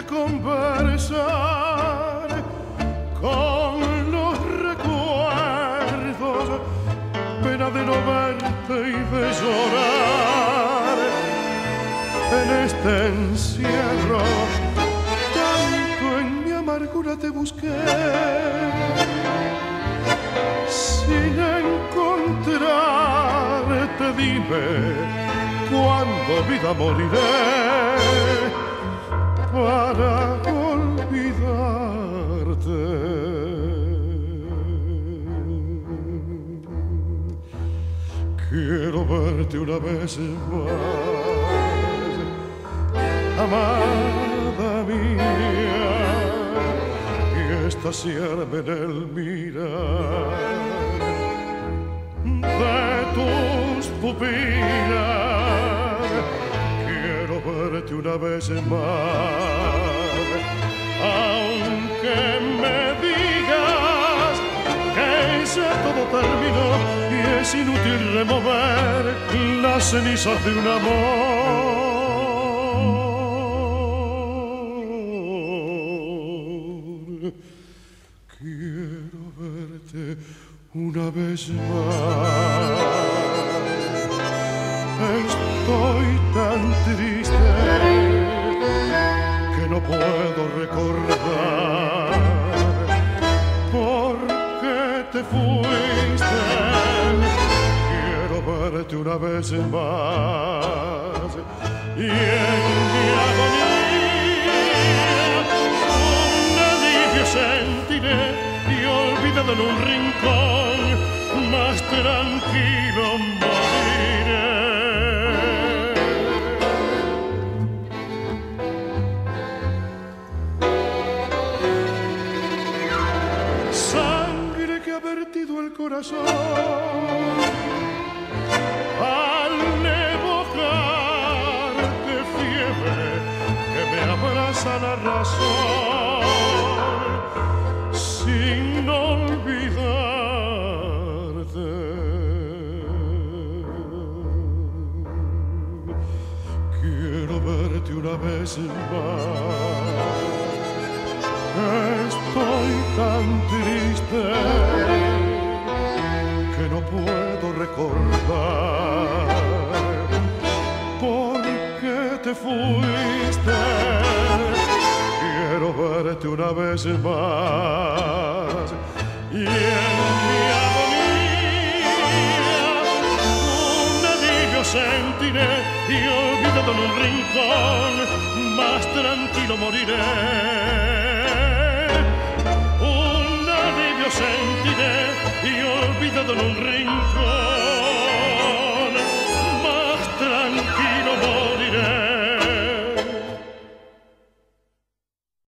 conversar con los recuerdos, pena de no verte y de llorar en este encierro. Tanto en mi amargura te busqué sin encontrarte, dime cuándo vida moriré para olvidarte. Quiero verte una vez más, amada mía, y estaciarme en el mirar de tus pupilas. Verte una vez más, aunque me digas que ya todo terminó y es inútil remover las cenizas de un amor. Quiero verte una vez más. Estoy tan triste que no puedo recordar por qué te fuiste. Quiero verte una vez más y en mi agonía un alivio sentiré y olvidado en un rincón más tranquilo el corazón al evocar de fiebre que me abraza la razón sin olvidarte. Quiero verte una vez más. Estoy tan triste te fuiste. Quiero verte una vez más y en mi agonía un alivio sentiré y olvidado en un rincón más tranquilo moriré.